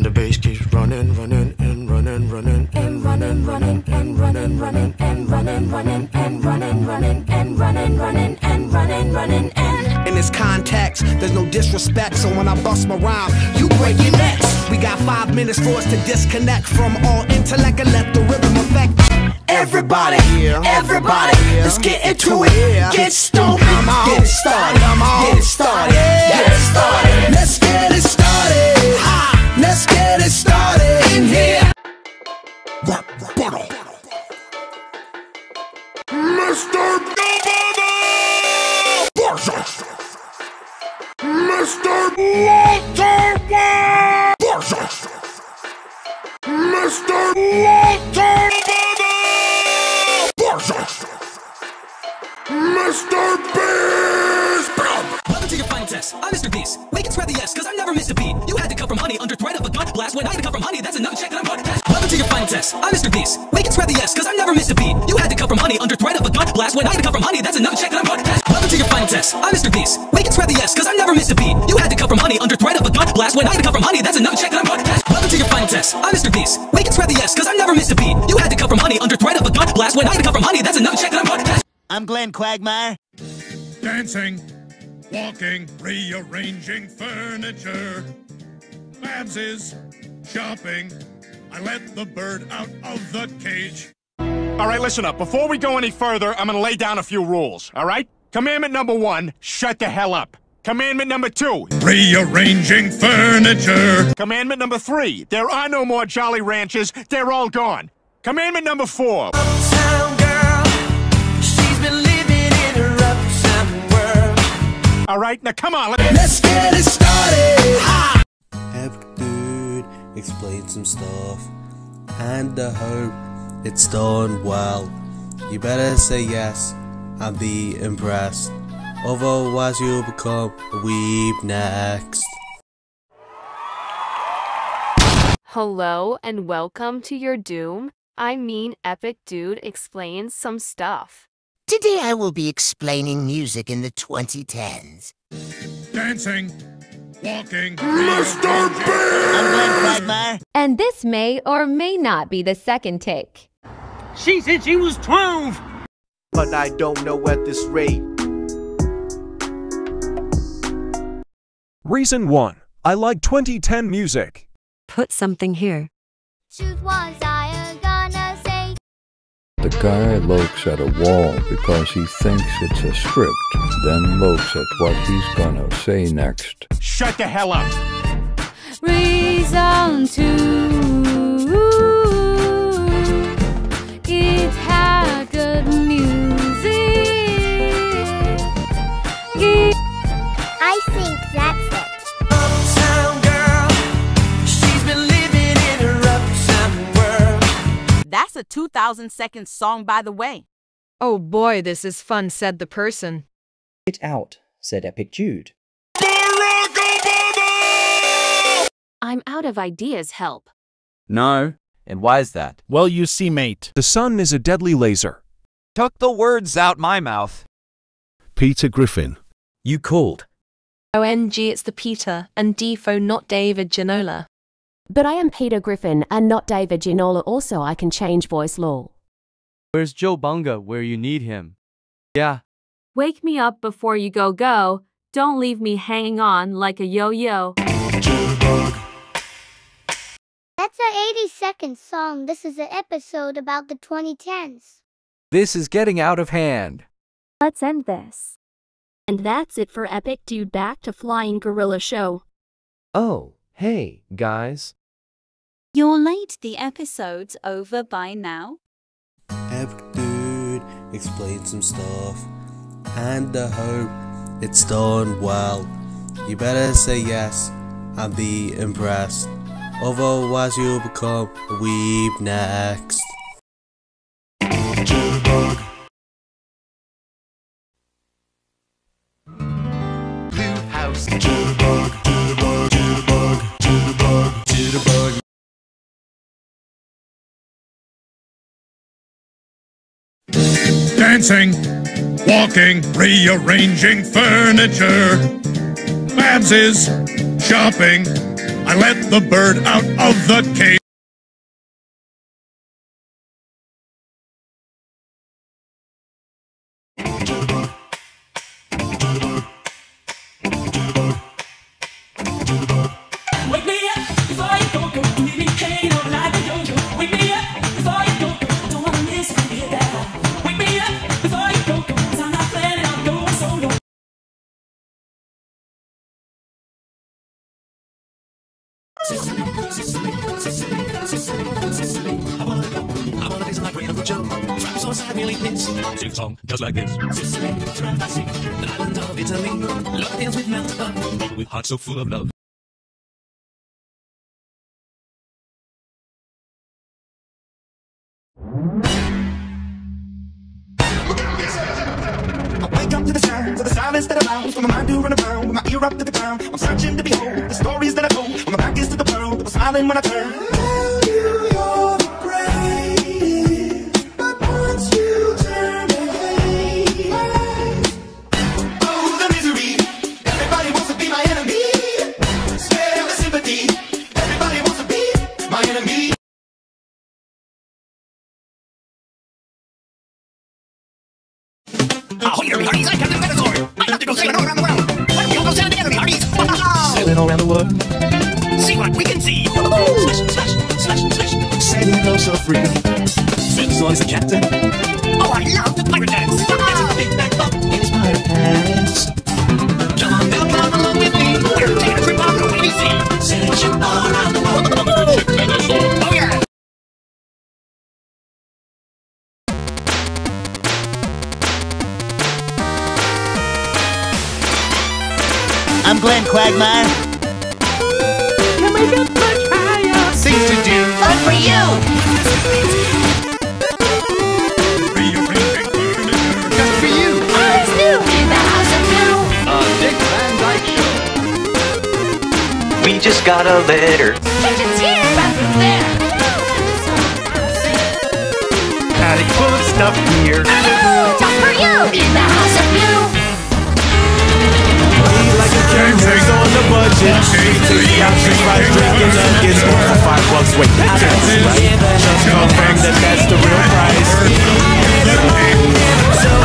and the bass keeps running, running, and running, running, and running, running, and running, running, and running, running, and running, running, and running, running, and running, running, and. In this context, there's no disrespect, so when I bust my rhyme, you break your necks. We got five minutes for us to disconnect from all intellect and let the rhythm affect. Everybody, everybody, let's get into it. Get stoned, get it started, get it started, get it started. Let's get it started. I never missed a beat. You had to come from honey under threat of a gun blast. When I had to come from honey, that's another check that I'm hard to pass. Welcome to your final test. I'm Mr. Beast. Wake and spread the yes, cause I never missed a beat. You had to come from honey under threat of a gun blast. When I had to come from honey, that's another check that I'm hard to pass. Welcome to your final test. I'm Mr. Beast. Wake and spread the yes, cause I never missed a beat. You had to come from honey under threat of a gun blast. When I had to come from honey, that's another check that I'm hard to pass. Welcome to your final test. I'm Mr. Beast. Wake and spread the yes, cause I never missed a beat. You had to come from honey under threat of a gun blast. When I had to come from honey, that's another check that I'm hard to pass. I'm Glenn Quagmire. dancing, walking, rearranging furniture. Babs is shopping. I let the bird out of the cage. All right, listen up. Before we go any further, I'm gonna lay down a few rules, all right? Commandment number one, shut the hell up. Commandment number two, Rearranging furniture. commandment number three, there are no more Jolly Ranchers, they're all gone. Commandment number four, all right? Now come on, let Let's get it started. Ha! Epic dude explain some stuff, and I hope it's done well. You better say yes and be impressed, otherwise you'll become a weeb next. Hello and welcome to your doom. I mean, Epic Dude explains some stuff. Today I will be explaining music in the 2010s. Dancing, walking, Mr. I'm And this may or may not be the second take. She said she was 12. but I don't know at this rate. Reason 1. I like 2010 music. Put something here. Choose was I gonna say? The guy looks at a wall because he thinks it's a script, then looks at what he's gonna say next. shut the hell up. Reason to it had good music. I think that's a 2,000 second song, by the way. Oh boy, this is fun, said the person. Get out, said Epic Dude. Barack Obama! I'm out of ideas, help. No. And why is that? Well, you see, mate. The sun is a deadly laser. Took the words out my mouth. Peter Griffin. You called. ONG, it's the Peter, and Defo, not David Ginola. But I am Peter Griffin and not David Ginola. Also, I can change voice law. Where's Joe Bunga where you need him? Yeah. Wake me up before you go go. Don't leave me hanging on like a yo-yo. That's our 80 second song. This is an episode about the 2010s. This is getting out of hand. Let's end this. And that's it for Epic Dude Back to Flying Gorilla Show. Oh, hey, guys. You're late. The episode's over by now. Epic dude explain some stuff, and I hope it's done well. You better say yes and be impressed, otherwise you'll become a weeb next. Blue house. Jitterbug, jitterbug, Dancing, walking, rearranging furniture. Babs is shopping. I let the bird out of the cage. Miss. Sing song just like this. Sicily, Travasi, the island of Italy. Love dance with melted butter. With hearts so full of love. Up to the silence that allows for my mind to run around with my ear up to the ground. I'm searching to behold the stories that I told when my back is to the world that was smiling when I turn. Ahoy there, hearties! I Captain Venusaur! I have to go sailing all around the world! Why don't we all go sailing together, hearties? Sailing all around the world. See what we can see! Swish, swish, swish, swish! Sailing oh so free. Venusaur is the captain. Oh, I love the pirate dance! I'm Glenn Quagmire. Can we get much higher? Things to do. Fun for you. Just for you! It's new in the House of Blue! A Dick Van Dyke Show. We just got a letter. Kitchen's here, bathroom's there! Attic full of stuff here. Just for you in the House of Blue! Eat like a king, on the budget? Country fried chicken nuggets, all for five bucks. Wait, I got you. Confirm that that's the real price. So